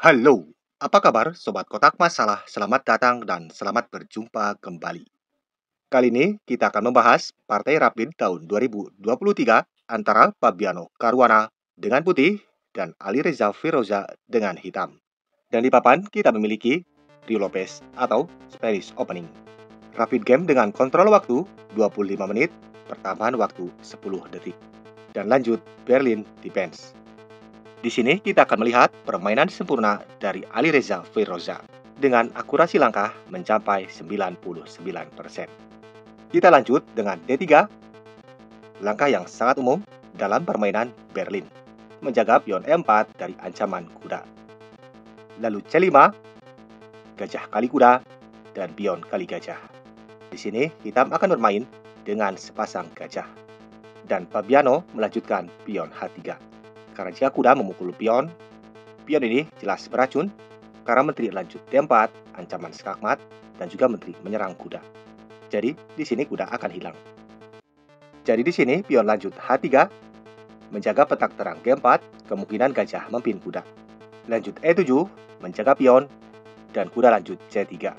Halo, apa kabar Sobat Kotak Masalah? Selamat datang dan selamat berjumpa kembali. Kali ini kita akan membahas Partai Rapid tahun 2023 antara Fabiano Caruana dengan putih dan Ali Reza Firoza dengan hitam. Dan di papan kita memiliki Rio Lopez atau Spanish Opening. Rapid game dengan kontrol waktu 25 menit, pertambahan waktu 10 detik. Dan lanjut Berlin Defense. Di sini kita akan melihat permainan sempurna dari Ali Reza Firoza dengan akurasi langkah mencapai 99%. Kita lanjut dengan D3, langkah yang sangat umum dalam permainan Berlin, menjaga pion E4 dari ancaman kuda. Lalu C5, gajah kali kuda, dan pion kali gajah. Di sini hitam akan bermain dengan sepasang gajah. Dan Fabiano melanjutkan pion H3. Karena jika kuda memukul pion, pion ini jelas beracun karena menteri lanjut D4, ancaman skakmat, dan juga menteri menyerang kuda. Jadi, di sini kuda akan hilang. Jadi di sini pion lanjut H3, menjaga petak terang G4, kemungkinan gajah memimpin kuda. Lanjut E7, menjaga pion, dan kuda lanjut C3.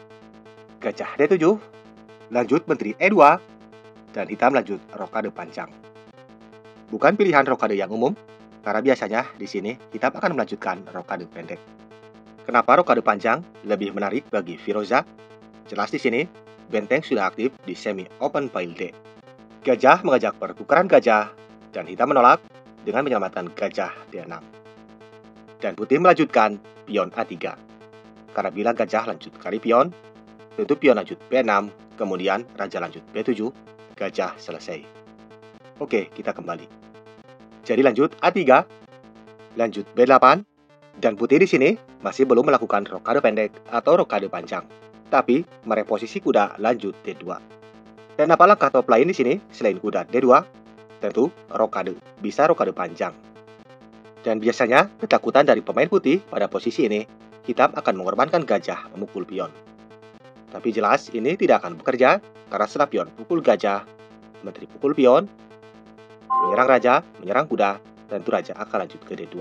Gajah D7, lanjut menteri E2, dan hitam lanjut rokade panjang. Bukan pilihan rokade yang umum, karena biasanya di sini kita akan melanjutkan rokade pendek. Kenapa rokade panjang lebih menarik bagi Firoza? Jelas di sini, benteng sudah aktif di semi open pile D. Gajah mengajak pertukaran gajah, dan hitam menolak dengan menyelamatkan gajah D6. Dan putih melanjutkan pion A3. Karena bila gajah lanjut kali pion, tentu pion lanjut B6, kemudian raja lanjut B7, gajah selesai. Oke, kita kembali. Jadi lanjut A3, lanjut B8, dan putih di sini masih belum melakukan rokade pendek atau rokade panjang, tapi mereposisi kuda lanjut D2. Dan apa langkah top lain di sini selain kuda D2? Tentu rokade, bisa rokade panjang. Dan biasanya ketakutan dari pemain putih pada posisi ini, hitam akan mengorbankan gajah memukul pion. Tapi jelas ini tidak akan bekerja karena setelah pion pukul gajah, menteri pukul pion, menyerang raja, menyerang kuda, dan itu raja akan lanjut ke D2.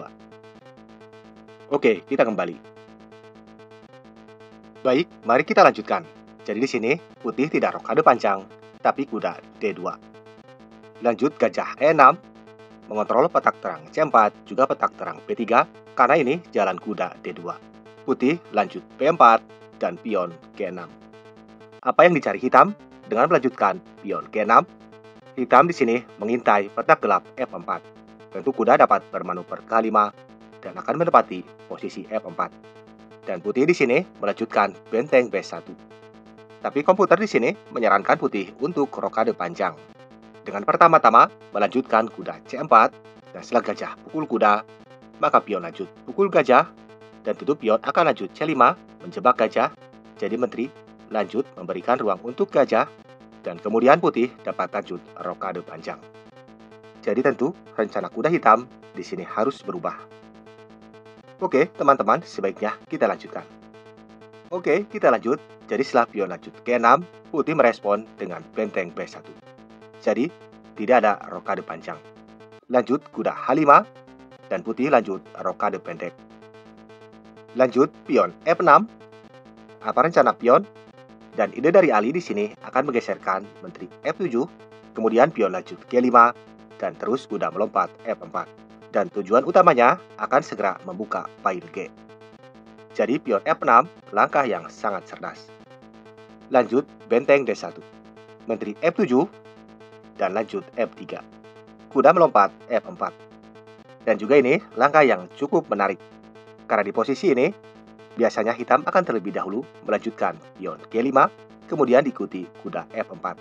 Oke, kita kembali. Baik, mari kita lanjutkan. Jadi di sini, putih tidak rokade panjang, tapi kuda D2. Lanjut gajah E6, mengontrol petak terang C4, juga petak terang B3, karena ini jalan kuda D2. Putih lanjut B4, dan pion G6. Apa yang dicari hitam? Dengan melanjutkan pion G6, Hitam di sini mengintai petak gelap F4. Tentu kuda dapat bermanuver ke 5 dan akan menepati posisi F4. Dan putih di sini melanjutkan benteng B1. Tapi komputer di sini menyarankan putih untuk rokade panjang. Dengan pertama-tama melanjutkan kuda C4 dan setelah gajah pukul kuda, maka pion lanjut pukul gajah dan tentu pion akan lanjut C5 menjebak gajah. Jadi menteri lanjut memberikan ruang untuk gajah dan kemudian putih dapat lanjut rokade panjang. Jadi tentu rencana kuda hitam di sini harus berubah. Oke, teman-teman, sebaiknya kita lanjutkan. Oke, kita lanjut. Jadi setelah pion lanjut ke 6, putih merespon dengan benteng B1. Jadi, tidak ada rokade panjang. Lanjut kuda H5, dan putih lanjut rokade pendek. Lanjut pion F6. Apa rencana pion? Dan ide dari Ali di sini akan menggeserkan menteri F7, kemudian pion lanjut G5, dan terus kuda melompat F4. Dan tujuan utamanya akan segera membuka file G. Jadi pion F6 langkah yang sangat cerdas. Lanjut benteng D1. Menteri F7 dan lanjut F3. Kuda melompat F4. Dan juga ini langkah yang cukup menarik. Karena di posisi ini Biasanya hitam akan terlebih dahulu melanjutkan pion G5, kemudian diikuti kuda F4.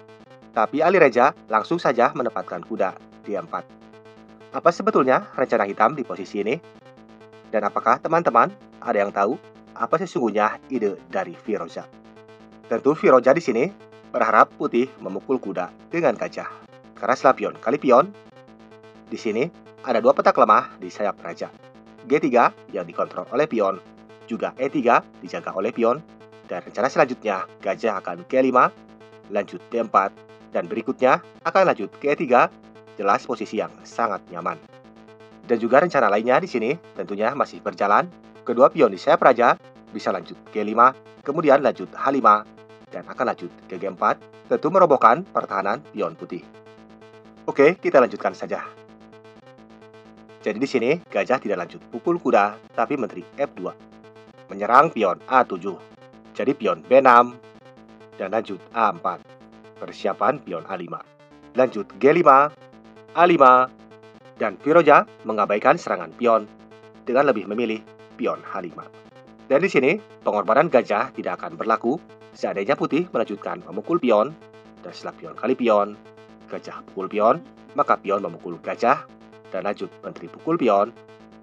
Tapi Ali Reja langsung saja menempatkan kuda D4. Apa sebetulnya rencana hitam di posisi ini? Dan apakah teman-teman ada yang tahu apa sesungguhnya ide dari Firoza? Tentu Firoza di sini berharap putih memukul kuda dengan gajah. Karena setelah pion kali pion, di sini ada dua petak lemah di sayap raja. G3 yang dikontrol oleh pion juga E3 dijaga oleh pion, dan rencana selanjutnya gajah akan ke 5 lanjut D4, dan berikutnya akan lanjut ke E3, jelas posisi yang sangat nyaman. Dan juga rencana lainnya di sini tentunya masih berjalan, Kedua pion di sayap raja bisa lanjut G5, kemudian lanjut H5, dan akan lanjut ke G4, tentu merobohkan pertahanan pion putih. Oke, kita lanjutkan saja. Jadi di sini gajah tidak lanjut pukul kuda, tapi menteri F2. Menyerang pion A7. Jadi pion B6 dan lanjut A4. Persiapan pion A5. Lanjut G5, A5, dan Piroja mengabaikan serangan pion dengan lebih memilih pion H5. Dan di sini, pengorbanan gajah tidak akan berlaku seandainya putih melanjutkan memukul pion, dan setelah pion kali pion, gajah pukul pion, maka pion memukul gajah, dan lanjut menteri pukul pion.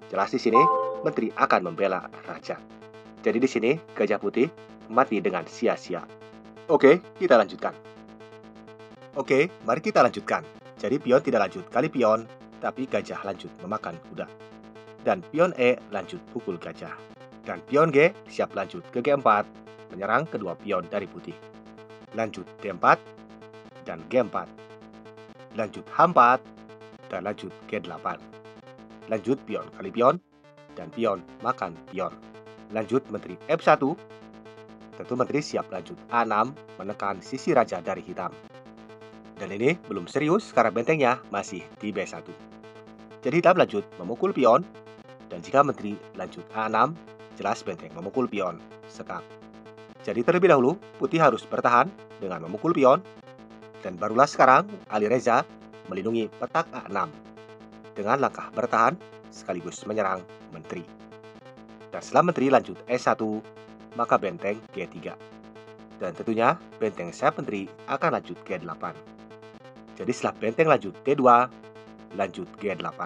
Jelas di sini, menteri akan membela raja. Jadi di sini, gajah putih mati dengan sia-sia. Oke, kita lanjutkan. Oke, mari kita lanjutkan. Jadi pion tidak lanjut kali pion, tapi gajah lanjut memakan kuda. Dan pion E lanjut pukul gajah. Dan pion G siap lanjut ke G4, menyerang kedua pion dari putih. Lanjut D4 dan G4. Lanjut H4 dan lanjut G8. Lanjut pion kali pion dan pion makan pion. Lanjut menteri F1. Tentu menteri siap lanjut A6 menekan sisi raja dari hitam. Dan ini belum serius karena bentengnya masih di B1. Jadi hitam lanjut memukul pion, dan jika menteri lanjut A6, jelas benteng memukul pion, sekak. Jadi terlebih dahulu, putih harus bertahan dengan memukul pion, dan barulah sekarang Ali Reza melindungi petak A6 dengan langkah bertahan sekaligus menyerang menteri. Dan setelah menteri lanjut E1, maka benteng G3. Dan tentunya benteng sayap menteri akan lanjut G8. Jadi setelah benteng lanjut D2, lanjut G8.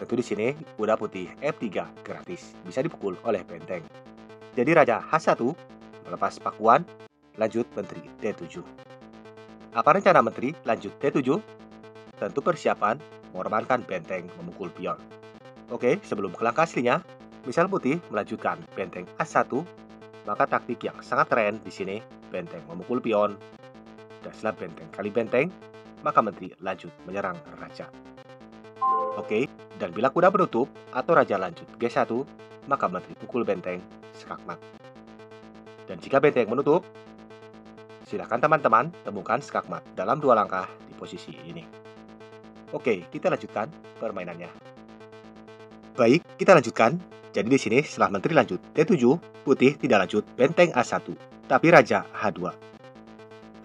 Tentu di sini kuda putih F3 gratis, bisa dipukul oleh benteng. Jadi Raja H1 melepas pakuan, lanjut menteri D7. Apa rencana menteri lanjut D7? Tentu persiapan mengorbankan benteng memukul pion. Oke, sebelum ke langkah aslinya, misal putih melanjutkan benteng A1, maka taktik yang sangat keren di sini, benteng memukul pion, dan setelah benteng kali benteng, maka menteri lanjut menyerang raja. Oke, dan bila kuda menutup atau raja lanjut G1, maka menteri pukul benteng skakmat. Dan jika benteng menutup, silakan teman-teman temukan skakmat dalam dua langkah di posisi ini. Oke, kita lanjutkan permainannya. Baik, kita lanjutkan. Jadi di sini setelah menteri lanjut D7, putih tidak lanjut benteng A1, tapi raja H2.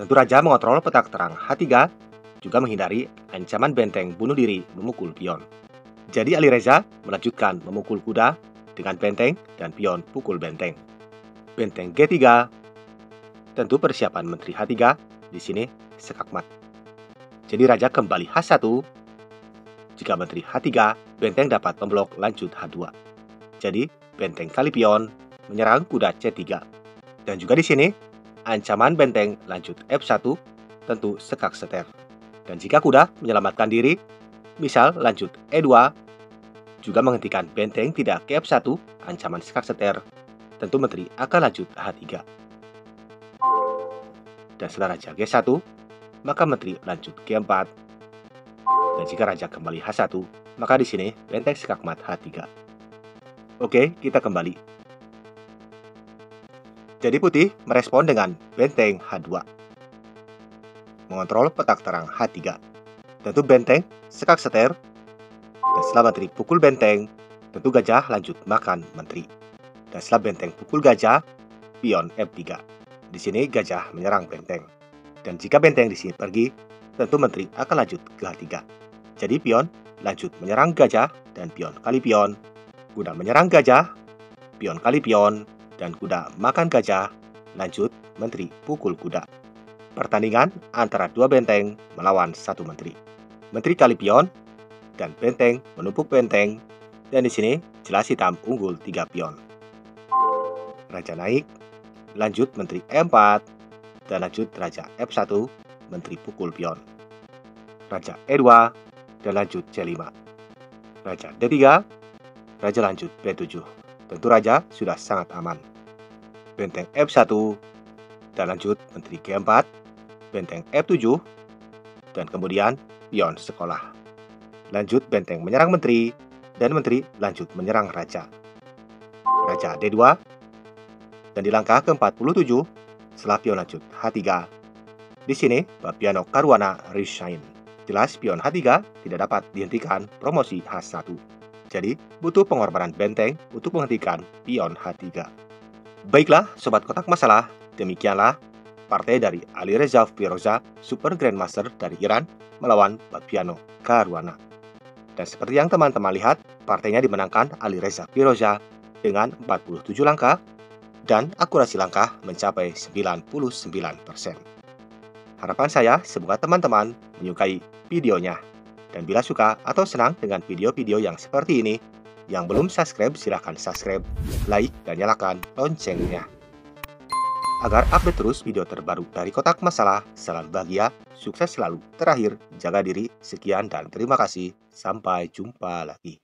Tentu raja mengontrol petak terang H3 juga menghindari ancaman benteng bunuh diri memukul pion. Jadi Ali Reza melanjutkan memukul kuda dengan benteng dan pion pukul benteng. Benteng G3 tentu persiapan Menteri H3 di sini sekakmat. Jadi Raja kembali H1. Jika Menteri H3, benteng dapat memblok lanjut H2. Jadi benteng kali pion menyerang kuda C3. Dan juga di sini ancaman benteng lanjut F1 tentu sekak seter. Dan jika kuda menyelamatkan diri, misal lanjut E2, juga menghentikan benteng tidak ke F1, ancaman skak seter, tentu menteri akan lanjut H3. Dan setelah raja G1, maka menteri lanjut G4. Dan jika raja kembali H1, maka di sini benteng skakmat H3. Oke, kita kembali. Jadi putih merespon dengan benteng H2 mengontrol petak terang H3. Tentu benteng, sekak seter, dan setelah menteri pukul benteng, tentu gajah lanjut makan menteri. Dan setelah benteng pukul gajah, pion F3. Di sini gajah menyerang benteng. Dan jika benteng di sini pergi, tentu menteri akan lanjut ke H3. Jadi pion lanjut menyerang gajah dan pion kali pion. Kuda menyerang gajah, pion kali pion, dan kuda makan gajah, lanjut menteri pukul kuda pertandingan antara dua benteng melawan satu menteri. Menteri Kalipion dan benteng menumpuk benteng, dan di sini jelas hitam unggul tiga pion. Raja naik, lanjut menteri E4, dan lanjut raja F1, menteri pukul pion. Raja E2, dan lanjut C5. Raja D3, raja lanjut B7. Tentu raja sudah sangat aman. Benteng F1, dan lanjut menteri G4, benteng F7, dan kemudian pion sekolah. Lanjut benteng menyerang menteri, dan menteri lanjut menyerang raja. Raja D2, dan di langkah ke-47 setelah pion lanjut H3. Di sini, piano Caruana resign. Jelas pion H3 tidak dapat dihentikan promosi H1. Jadi, butuh pengorbanan benteng untuk menghentikan pion H3. Baiklah, Sobat Kotak Masalah, demikianlah partai dari Ali Reza Firoza, Super Grandmaster dari Iran, melawan piano Caruana. Dan seperti yang teman-teman lihat, partainya dimenangkan Ali Reza Firoza dengan 47 langkah dan akurasi langkah mencapai 99%. Harapan saya semoga teman-teman menyukai videonya. Dan bila suka atau senang dengan video-video yang seperti ini, yang belum subscribe silahkan subscribe, like, dan nyalakan loncengnya. Agar update terus video terbaru dari Kotak Masalah, salam bahagia, sukses selalu. Terakhir, jaga diri, sekian dan terima kasih. Sampai jumpa lagi.